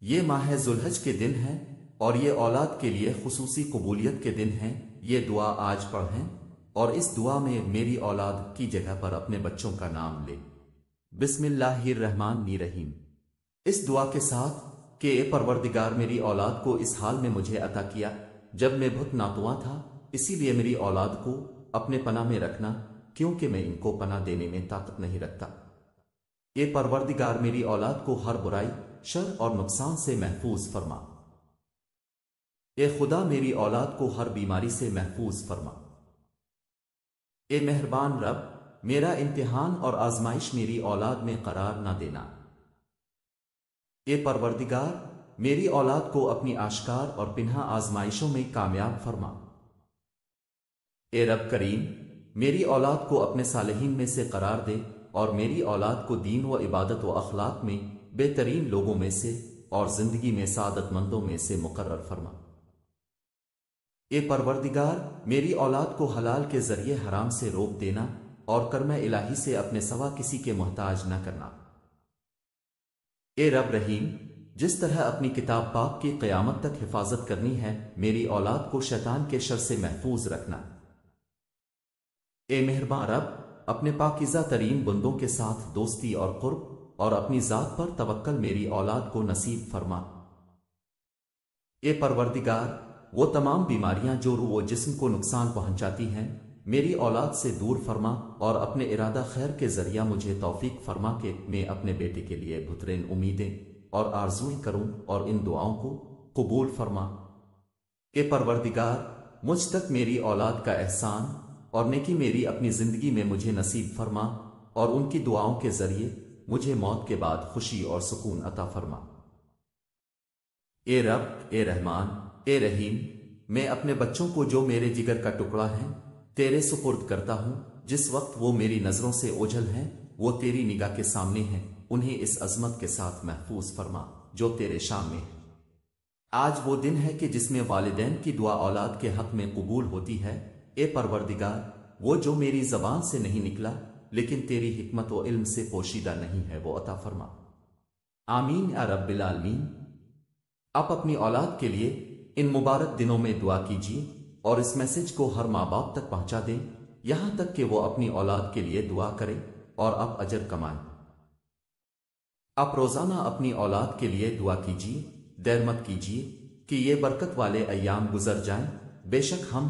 یہ ماہ ذوالحج کے دن ہیں اور یہ اولاد کے لیے خصوصی قبولیت کے دن ہیں۔ یہ دعا آج پڑھیں اور اس دعا میں میری اولاد کی جگہ پر اپنے بچوں کا نام لے۔ بسم اللہ الرحمن الرحیم۔ اس دعا کے ساتھ کہ اے پروردگار، میری اولاد کو اس حال میں مجھے عطا کیا۔ جب میں بہت ناتواں تھا، اسی لیے میری اولاد کو اپنے پناہ میں رکھنا، کیونکہ میں ان کو پناہ دینے میں طاقت نہیں رکھتا۔ یہ پروردگار میری اولاد کو ہر برائی، شر اور نقصان سے محفوظ فرما۔ اے خدا میری اولاد کو ہر بیماری سے محفوظ فرما۔ اے مہربان رب، میرا امتحان اور آزمائش میری اولاد میں قرار نہ دینا۔ اے پروردگار، میری اولاد کو اپنی آشکار اور پنہا آزمائشوں میں کامیاب فرما۔ اے رب کریم، میری اولاد کو اپنے صالحین میں سے قرار دے۔ اور میری اولاد کو دین و عبادت و اخلاق میں بہترین لوگوں میں سے اور زندگی میں سعادت مندوں میں سے مقرر فرما۔ اے پروردگار، میری اولاد کو حلال کے ذریعے حرام سے روک دینا اور کرم الہی سے اپنے سوا کسی کے محتاج نہ کرنا۔ اے رب رحیم، جس طرح اپنی کتاب پاک کی قیامت تک حفاظت کرنی ہے، میری اولاد کو شیطان کے شر سے محفوظ رکھنا۔ اے مہربان رب اپنے پاکیزہ ترین بندوں کے ساتھ دوستی اور قرب اور اپنی ذات پر توکل میری اولاد کو نصیب فرما۔ اے پروردگار، وہ تمام بیماریاں جو روح و جسم کو نقصان پہنچاتی ہیں، میری اولاد سے دور فرما اور اپنے ارادہ خیر کے ذریعہ مجھے توفیق فرما کے میں اپنے بیٹے کے لیے بھترین امیدیں اور آرزویں کروں اور ان دعاؤں کو قبول فرما۔ اے پروردگار، مجھ تک میری اولاد کا احسان اور نیکی میری اپنی زندگی میں مجھے نصیب فرما اور ان کی دعاؤں کے ذریعے مجھے موت کے بعد خوشی اور سکون عطا فرما۔ اے رب، اے رحمان، اے رحیم، میں اپنے بچوں کو جو میرے جگر کا ٹکڑا ہے، تیرے سپرد کرتا ہوں۔ جس وقت وہ میری نظروں سے اوجھل ہیں، وہ تیری نگاہ کے سامنے ہیں۔ انہیں اس عظمت کے ساتھ محفوظ فرما جو تیرے شام میں ہے آج وہ دن ہے کہ جس میں والدین کی دعا اولاد کے حق میں قبول ہوتی ہے۔ اے پروردگار، وہ جو میری زبان سے نہیں نکلا، لیکن تیری حکمت و علم سے پوشیدہ نہیں ہے، وہ عطا فرما۔ آمین، یا رب العالمین۔ آپ اپنی اولاد کے لیے ان مبارک دنوں میں دعا کیجیے اور اس میسج کو ہر ماں باپ تک پہنچا دیں۔ یہاں تک کہ وہ اپنی اولاد کے لیے دعا کرے اور آپ اجر کمائیں۔ آپ روزانہ اپنی اولاد کے لیے دعا کیجیے، دیر مت کیجیے کہ یہ برکت والے ایام گزر جائیں۔ بے شک ہم